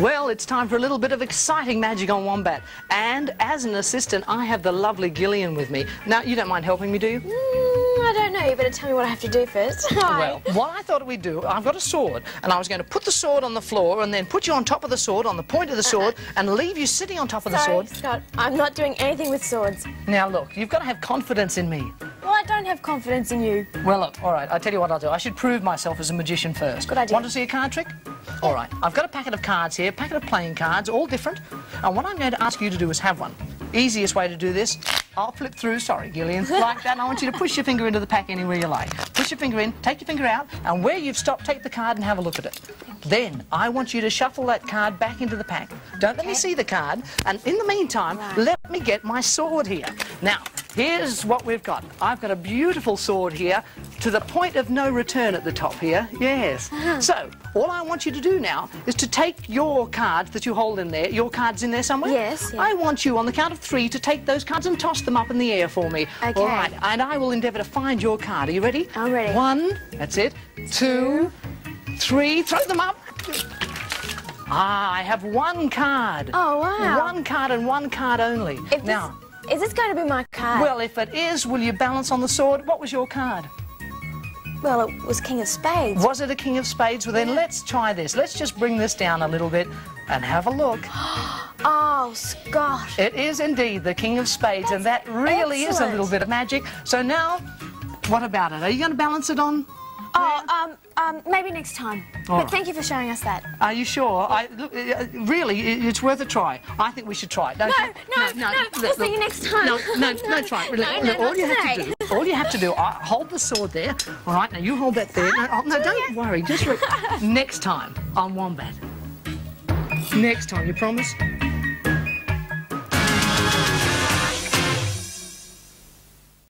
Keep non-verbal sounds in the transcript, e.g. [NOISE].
Well, it's time for a little bit of exciting magic on Wombat. And as an assistant, I have the lovely Gillian with me. Now, you don't mind helping me, do you? Mm, I don't know. You better tell me what I have to do first. [LAUGHS] Well, what I thought we'd do, I've got a sword, and I was going to put the sword on the floor and then put you on top of the sword, on the point of the sword, and leave you sitting on top of the sword. Scott. I'm not doing anything with swords. Now, look, you've got to have confidence in me. Don't have confidence in you. Well, look, all right, I'll tell you what I'll do. I should prove myself as a magician first. Good idea. Want to see a card trick? All right, I've got a packet of cards here, a packet of playing cards, all different. And what I'm going to ask you to do is have one. Easiest way to do this, I'll flip through, sorry, Gillian, [LAUGHS] like that, and I want you to push your finger into the pack anywhere you like. Push your finger in, take your finger out, and where you've stopped, take the card and have a look at it. Then I want you to shuffle that card back into the pack. Don't let me see the card, and in the meantime, Right. let me get my sword here. Now, here's what we've got. I've got a beautiful sword here to the point of no return at the top here. Yes. Uh-huh. So, all I want you to do now is to take your cards that you hold in there. Your cards in there somewhere? Yes, yeah. I want you on the count of three to take those cards and toss them up in the air for me. Okay. All right. And I will endeavour to find your card. Are you ready? I'm ready. One. That's it. Two. Three. Throw them up. Ah, I have one card. Oh, wow. One card and one card only. If now, this, is this going to be my card? well, if it is, will you balance on the sword? What was your card? Well, it was King of Spades. Was it a king of spades? Well, then let's try this. Let's just bring this down a little bit and have a look. [GASPS] Oh, Scott. It is indeed the king of spades, and that really is a little bit of magic. So now, what about it? Are you going to balance it on? Oh, um, um, maybe next time. All but right. thank you for showing us that. Are you sure? I, look, uh, really, it's worth a try. I think we should try it. Don't No, you? no, no, we'll see you next time. No, no, no, [LAUGHS] try it. Really, No, no, all you have to do, all you have to do, uh, hold the sword there. All right, now you hold that there. No, oh, no don't worry. Just re- [LAUGHS] next time on Wombat. Next time, you promise?